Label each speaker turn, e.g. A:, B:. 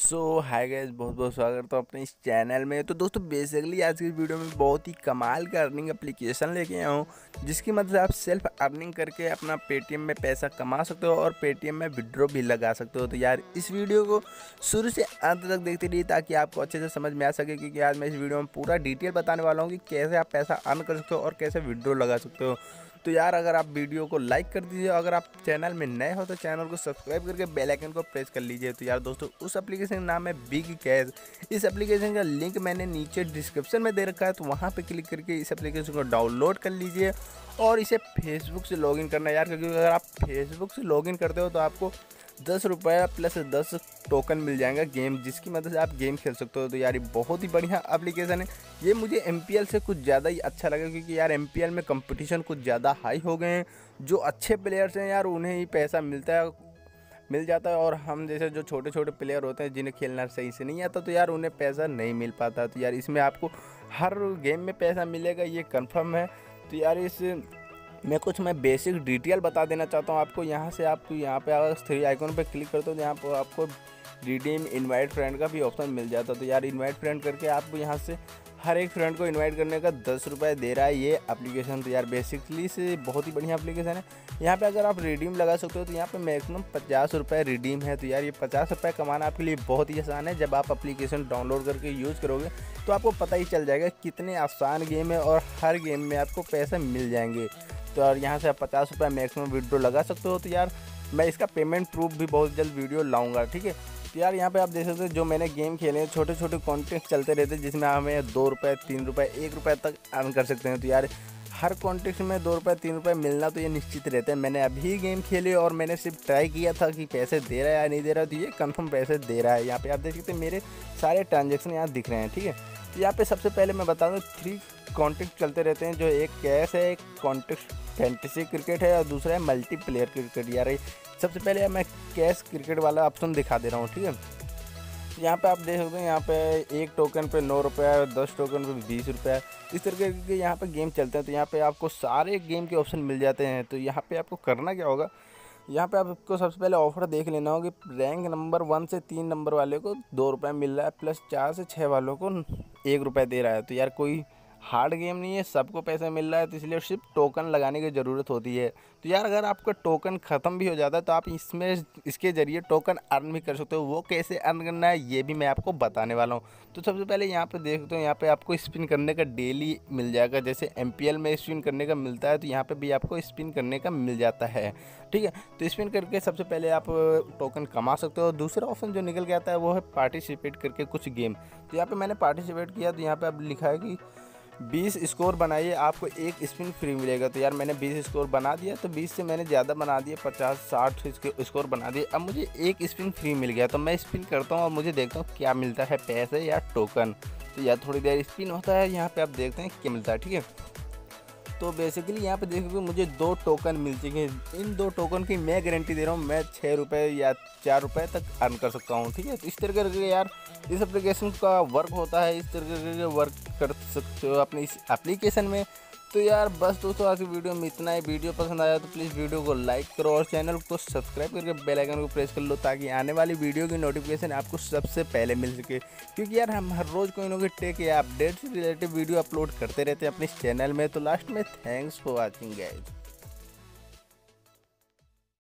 A: सो hi guys बहुत बहुत स्वागत है अपने इस चैनल में। तो दोस्तों बेसिकली आज की वीडियो में बहुत ही कमाल का अर्निंग एप्लीकेशन लेके आया हूँ, जिसकी मदद से आप सेल्फ अर्निंग करके अपना पेटीएम में पैसा कमा सकते हो और पेटीएम में विड्रॉ भी लगा सकते हो। तो यार, इस वीडियो को शुरू से अंत तक देखते रहिए, ताकि आपको अच्छे से समझ में आ सके क्योंकि आज मैं इस वीडियो में पूरा डिटेल बताने वाला हूँ कि कैसे आप पैसा अर्न कर सकते हो और कैसे विड्रॉ लगा सकते हो। तो यार अगर आप वीडियो को लाइक कर दीजिए, अगर आप चैनल में नए हो तो चैनल को सब्सक्राइब करके बेल आइकन को प्रेस कर लीजिए। तो यार दोस्तों, उस एप्लीकेशन का नाम है बिग कैश इस एप्लीकेशन का लिंक मैंने नीचे डिस्क्रिप्शन में दे रखा है तो वहाँ पर क्लिक करके इस एप्लीकेशन को डाउनलोड कर लीजिए और इसे फेसबुक से लॉगिन करना यार क्योंकि अगर आप फेसबुक से लॉगिन करते हो तो आपको दस रुपये प्लस दस टोकन मिल जाएगा गेम जिसकी मदद मतलब से आप गेम खेल सकते हो। तो यार, ये बहुत ही बढ़िया एप्लीकेशन है। ये मुझे MPL से कुछ ज़्यादा ही अच्छा लगा, क्योंकि यार MPL में कंपटीशन कुछ ज़्यादा हाई हो गए हैं। जो अच्छे प्लेयर्स हैं यार, उन्हें ही पैसा मिलता है, मिल जाता है। और हम जैसे जो छोटे छोटे प्लेयर होते हैं, जिन्हें खेलना सही से नहीं आता तो यार, उन्हें पैसा नहीं मिल पाता। तो यार, इसमें आपको हर गेम में पैसा मिलेगा, ये कन्फर्म है। तो यार, इस मैं कुछ मैं बेसिक डिटेल बता देना चाहता हूँ आपको। यहाँ से आप यहाँ पे अगर थ्री आइकन पे क्लिक करते हो तो यहाँ पर आपको रिडीम इनवाइट फ्रेंड का भी ऑप्शन मिल जाता है। तो यार इनवाइट फ्रेंड करके आप यहाँ से हर एक फ्रेंड को इनवाइट करने का दस रुपये दे रहा है ये एप्लीकेशन तो यार बेसिकली से बहुत ही बढ़िया एप्लीकेशन है। यहाँ पे अगर आप रिडीम लगा सकते हो तो यहाँ पे मैक्सिमम पचास रुपये रिडीम है। तो यार ये पचास रुपये कमाना आपके लिए बहुत ही आसान है। जब आप एप्लीकेशन डाउनलोड करके यूज़ करोगे तो आपको पता ही चल जाएगा कितने आसान गेम है और हर गेम में आपको पैसे मिल जाएँगे। तो यार यहाँ से आप पचास रुपये मैक्सिमम विड्रो लगा सकते हो। तो यार, मैं इसका पेमेंट प्रूफ भी बहुत जल्द वीडियो लाऊँगा, ठीक है? तो यार, यहाँ पे आप देख सकते हो, जो मैंने गेम खेले हैं छोटे छोटे कॉन्टेक्ट चलते रहते हैं, जिसमें हमें दो रुपये तीन रुपये एक रुपये तक अर्न कर सकते हैं। तो यार, हर कॉन्टेक्ट में दो रुपये तीन रुपये मिलना तो ये निश्चित रहता है। मैंने अभी गेम खेले और मैंने सिर्फ़ ट्राई किया था कि पैसे दे रहा है या नहीं दे रहा तो ये कंफर्म पैसे दे रहा है। यहाँ पे आप देख सकते हैं, मेरे सारे ट्रांजेक्शन यहाँ दिख रहे हैं, ठीक है? तो यहाँ पे सबसे पहले मैं बता दूँ थ्री कॉन्टेक्ट चलते रहते हैं, जो एक कैश है, एक कॉन्टेक्ट फैंटेसी क्रिकेट है और दूसरा है मल्टीप्लेयर क्रिकेट यार। सबसे पहले मैं कैश क्रिकेट वाला ऑप्शन दिखा दे रहा हूँ, ठीक है? यहाँ पे आप देख सकते हैं, यहाँ पे एक टोकन पे नौ रुपये दस टोकन पे बीस रुपये इस तरीके के यहाँ पे गेम चलते हैं तो यहाँ पे आपको सारे गेम के ऑप्शन मिल जाते हैं। तो यहाँ पे आपको करना क्या होगा? यहाँ पे आपको सबसे पहले ऑफ़र देख लेना होगा कि रैंक नंबर वन से तीन नंबर वाले को दो रुपये मिल रहा है प्लस चार से छः वालों को एक रुपये दे रहा है। तो यार कोई हार्ड गेम नहीं है, सबको पैसे मिल रहा है तो इसलिए सिर्फ़ टोकन लगाने की ज़रूरत होती है। तो यार, अगर आपका टोकन ख़त्म भी हो जाता है तो आप इसमें, इसके ज़रिए टोकन अर्न भी कर सकते हो। वो कैसे अर्न करना है, ये भी मैं आपको बताने वाला हूँ। तो सबसे पहले यहाँ पे देख दो यहाँ पे आपको स्पिन करने का डेली मिल जाएगा। जैसे MPL में स्पिन करने का मिलता है तो यहाँ पर भी आपको स्पिन करने का मिल जाता है। ठीक है? तो स्पिन करके सबसे पहले आप टोकन कमा सकते हो। दूसरा ऑप्शन जो निकल के आता है, वो है पार्टिसिपेट करके कुछ गेम तो यहाँ पर मैंने पार्टिसिपेट किया तो यहाँ पर अब लिखा है कि बीस स्कोर बनाइए, आपको एक स्पिन फ्री मिलेगा। तो यार मैंने बीस स्कोर बना दिया तो बीस से मैंने ज़्यादा बना दिया पचास, साठ स्कोर बना दिए। अब मुझे एक स्पिन फ्री मिल गया तो मैं स्पिन करता हूँ और मुझे देखता हूँ क्या मिलता है, पैसे या टोकन। तो यार थोड़ी देर स्पिन होता है, यहाँ पर आप देखते हैं क्या मिलता है, ठीक है? तो बेसिकली यहाँ पे देखोगे मुझे दो टोकन मिल चुके हैं। इन दो टोकन की मैं गारंटी दे रहा हूँ, मैं छः रुपये या चार रुपये तक अर्न कर सकता हूँ, ठीक है? तो इस तरीके करके यार, इस एप्लीकेशन का वर्क होता है, इस तरीके करके वर्क कर सकते हो अपने इस एप्लीकेशन में। तो यार बस दोस्तों, आज की वीडियो में इतना ही। वीडियो पसंद आया तो प्लीज़ वीडियो को लाइक करो और चैनल को सब्सक्राइब करके बेल आइकन को प्रेस कर लो ताकि आने वाली वीडियो की नोटिफिकेशन आपको सबसे पहले मिल सके। क्योंकि यार हम हर रोज़ कोई ना कोई टेक या अपडेट्स रिलेटेड वीडियो अपलोड करते रहते हैं अपने चैनल में। तो लास्ट में थैंक्स फॉर वॉचिंग गाइज़